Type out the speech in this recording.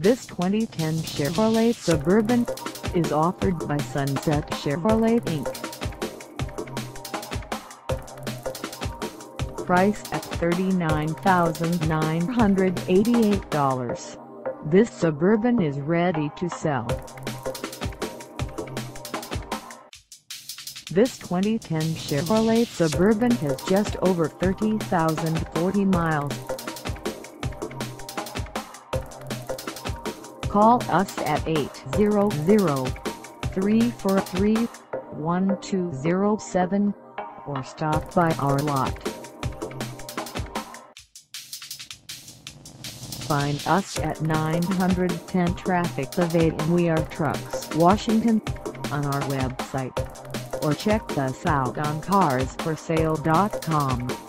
This 2010 Chevrolet Suburban is offered by Sunset Chevrolet Inc. Price at $39,988. This Suburban is ready to sell. This 2010 Chevrolet Suburban has just over 30,040 miles. Call us at 800-343-1207 or stop by our lot. Find us at 910 Traffic Ave in We Are Trucks, Washington on our website or check us out on carsforsale.com.